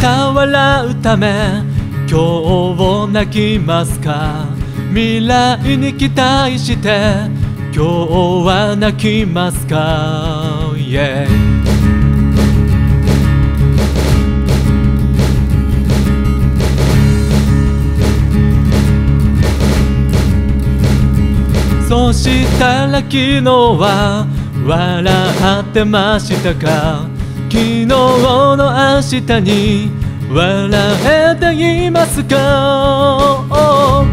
た笑うため今日を泣きますか。未来に期待して。今日は泣きますか、yeah そしたら昨日は笑ってましたか。昨日の明日に笑えていますか？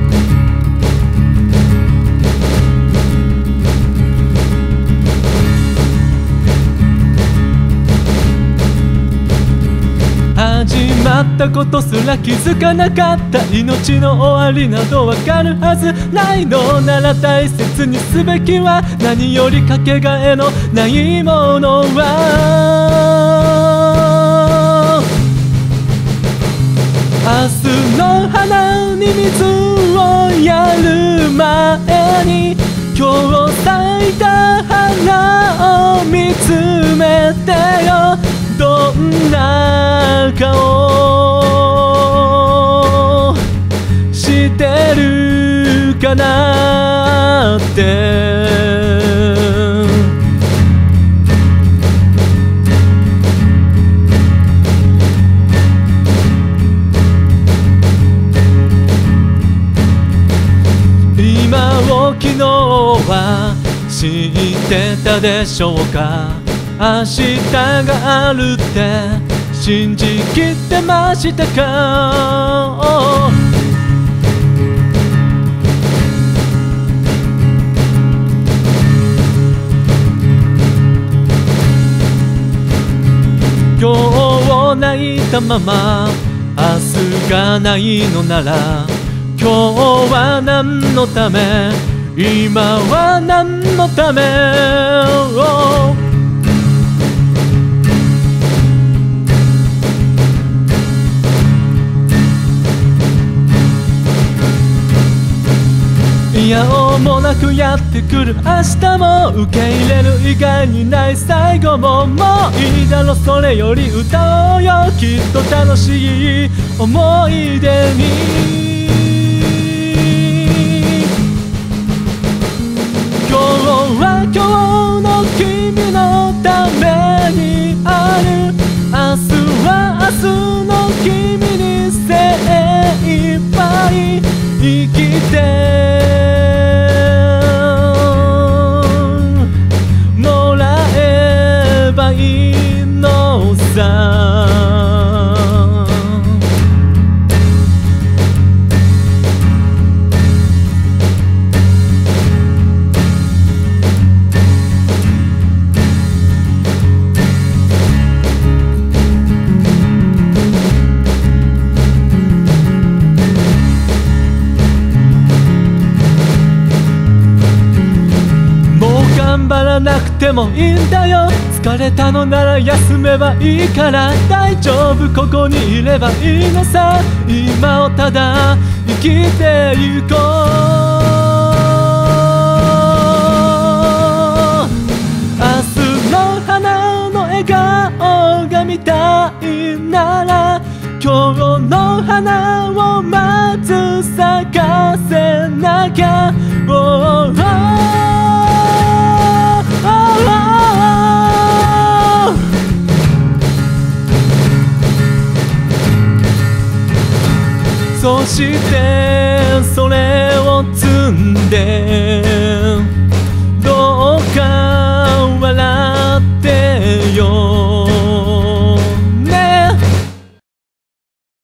始まったことすら気づかなかった命の終わりなどわかるはず。ないのなら大切にすべきは何よりかけがえのないものは。明日の花に水をやる前に今日咲いた花を見つめてよ。どんな顔かなって。今を昨日は知ってたでしょうか？明日があるって信じきってましたか？を泣いたまま明日がないのなら今日は何のため？今は何のため？いやおもなくやってくる。明日も受け入れる以外にない最後ももういいだろそれより歌おうよきっと楽しい思い出に。今日は今日の君のためにある。明日は明日の君に精一杯生きてなくてもいいんだよ。疲れたのなら休めばいいから。大丈夫ここにいればいいのさ。今をただ生きてゆこう。明日の花の笑顔が見たいなら今日の花をまず咲かせなきゃ、そしてそれを積んで